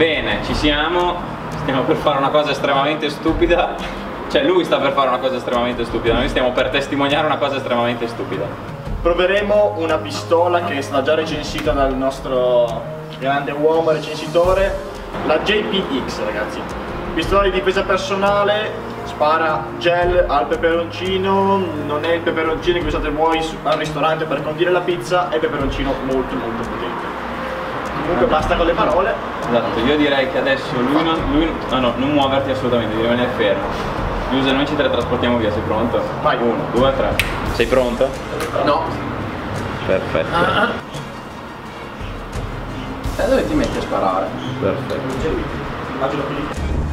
Bene, ci siamo. Stiamo per fare una cosa estremamente stupida. Cioè, lui sta per fare una cosa estremamente stupida. Noi stiamo per testimoniare una cosa estremamente stupida. Proveremo una pistola che è stata già recensita dal nostro grande uomo recensitore, la JPX ragazzi. Pistola di difesa personale, spara gel al peperoncino, non è il peperoncino che usate voi al ristorante per condire la pizza, è peperoncino molto molto potente. Comunque basta con le parole. Esatto, io direi che adesso lui non. Lui, no, no, non muoverti assolutamente, devi rimanere fermo. Giuse, noi ci teletrasportiamo via, sei pronto? Vai. Uno, due, tre. Sei pronto? No. Perfetto. E dove ti metti a sparare? Perfetto. Immagino qui.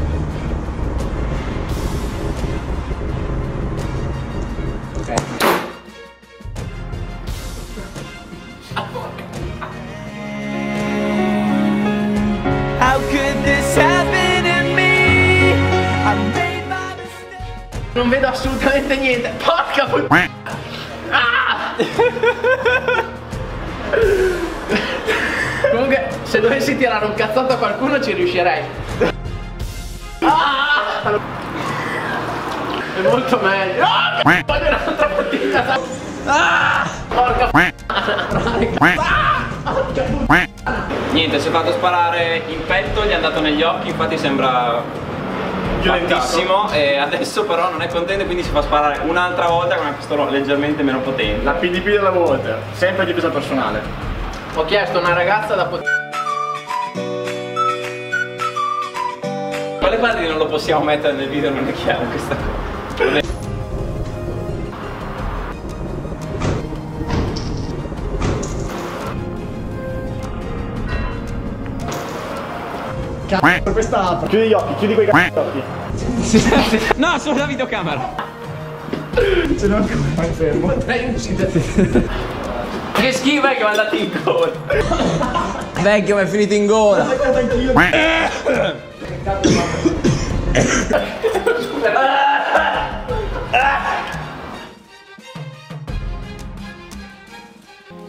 Non vedo assolutamente niente. Porca puttana. Ah! Comunque, se dovessi tirare un cazzotto a qualcuno ci riuscirei. Ah! È molto meglio. Ah, voglio un'altra bottiglia. Ah! Porca puttana. Ah! Porca puttana. Niente, si è fatto sparare in petto, gli è andato negli occhi, infatti sembra Violentato. fattissimo e adesso però non è contento quindi si fa sparare un'altra volta con una pistola leggermente meno potente. La PDP della Walter, sempre difesa personale. Ho chiesto a una ragazza da poter. Quale parte di non lo possiamo mettere nel video non è chiaro questa cosa. Cazzo, questa apre. Chiudi gli occhi, chiudi quei cazzo occhi. No, solo la videocamera! Se no ancora fai fermo. Potrei uccidere. Che schifo è che mi andati in gola. Vecchio, mi è finito in gola. Aspetta anch'io.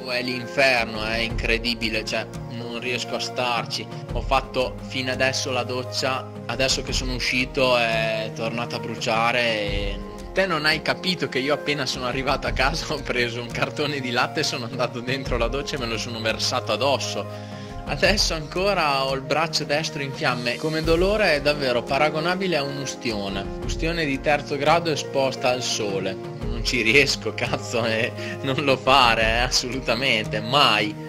Oh, È l'inferno, è incredibile, cioè riesco a starci. Ho fatto fino adesso la doccia, adesso che sono uscito è tornata a bruciare e te non hai capito che io appena sono arrivato a casa ho preso un cartone di latte, sono andato dentro la doccia e me lo sono versato addosso. Adesso ancora ho il braccio destro in fiamme. Come dolore è davvero paragonabile a un'ustione. Ustione di terzo grado esposta al sole. Non ci riesco, cazzo, e non lo fare, eh, assolutamente, mai.